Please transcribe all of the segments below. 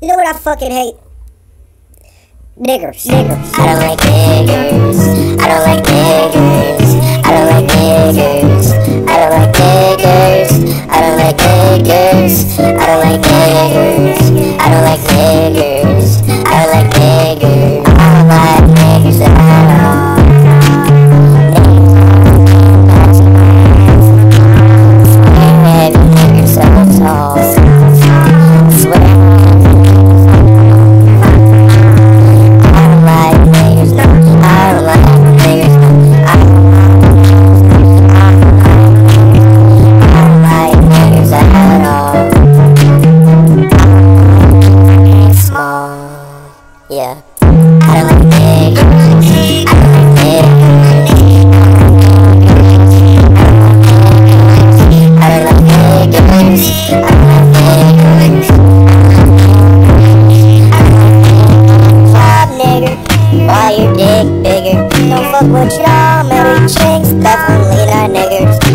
You know what I fucking hate? Niggers. Niggers. I don't like niggers. fuck with y'all, chinks, definitely not niggers.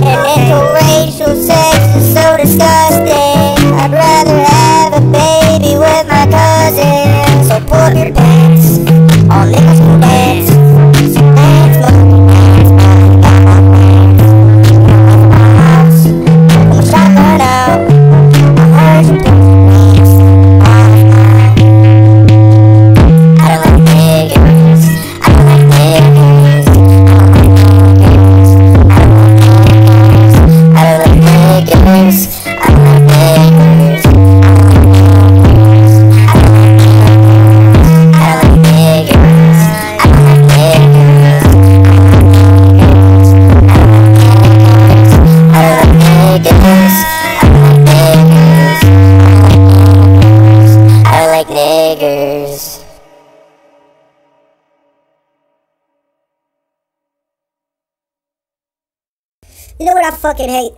You know what I fucking hate?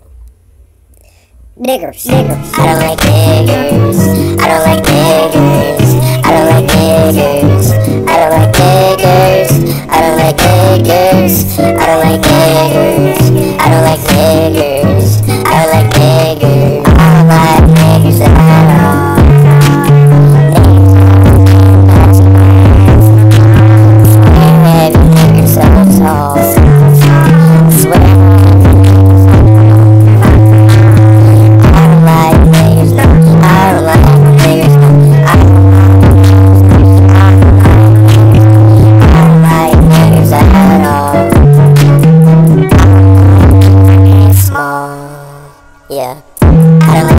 Niggers. Niggers. I don't like niggers. I don't like niggers. I don't like niggers. I don't like niggers. I don't like niggers. I don't like niggers.